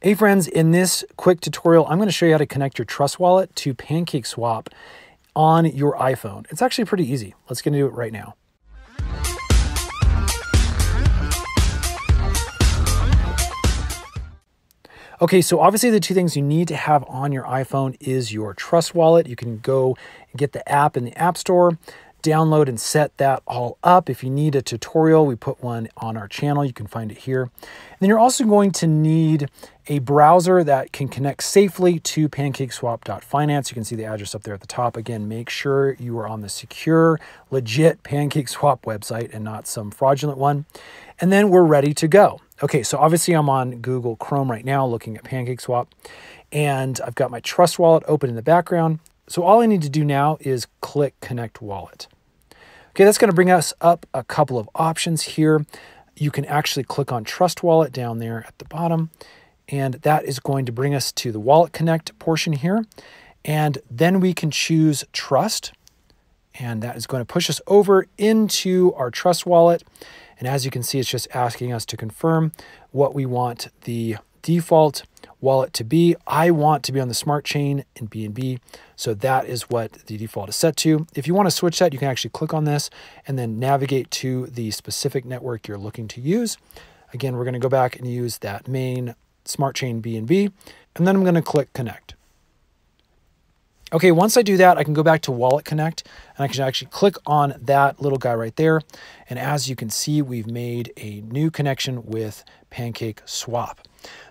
Hey friends, in this quick tutorial, I'm going to show you how to connect your Trust Wallet to PancakeSwap on your iPhone. It's actually pretty easy. Let's get into it right now. Okay, so obviously the two things you need to have on your iPhone is your Trust Wallet. You can go get the app in the App Store download and set that all up. If you need a tutorial, we put one on our channel. You can find it here. And then you're also going to need a browser that can connect safely to pancakeswap.finance. You can see the address up there at the top. Again, make sure you are on the secure, legit PancakeSwap website and not some fraudulent one. And then we're ready to go. Okay, so obviously I'm on Google Chrome right now looking at PancakeSwap and I've got my Trust Wallet open in the background. So all I need to do now is click Connect Wallet. Okay, that's going to bring us up a couple of options here. You can actually click on Trust Wallet down there at the bottom, and that is going to bring us to the Wallet Connect portion here. And then we can choose Trust, and that is going to push us over into our Trust Wallet. And as you can see, it's just asking us to confirm what we want the default wallet to be. I want to be on the smart chain in BNB. So that is what the default is set to. If you want to switch that, you can actually click on this and then navigate to the specific network you're looking to use. Again, we're going to go back and use that main smart chain BNB, and then I'm going to click connect. Okay, once I do that, I can go back to Wallet Connect and I can actually click on that little guy right there. And as you can see, we've made a new connection with Pancake Swap.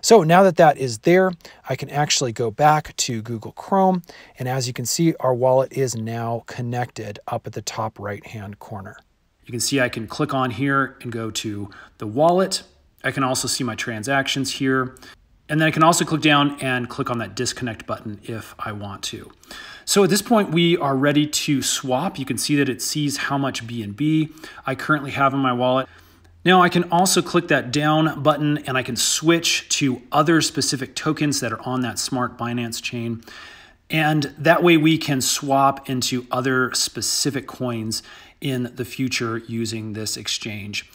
So now that that is there, I can actually go back to Google Chrome. And as you can see, our wallet is now connected up at the top right-hand corner. You can see I can click on here and go to the wallet. I can also see my transactions here. And then I can also click down and click on that disconnect button if I want to. So at this point, we are ready to swap. You can see that it sees how much BNB I currently have in my wallet. Now I can also click that down button and I can switch to other specific tokens that are on that smart Binance chain. And that way we can swap into other specific coins in the future using this exchange.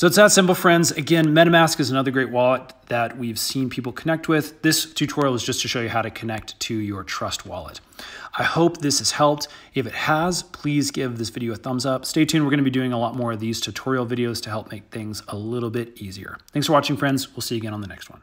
So it's that simple, friends. Again, MetaMask is another great wallet that we've seen people connect with. This tutorial is just to show you how to connect to your Trust wallet. I hope this has helped. If it has, please give this video a thumbs up. Stay tuned. We're going to be doing a lot more of these tutorial videos to help make things a little bit easier. Thanks for watching, friends. We'll see you again on the next one.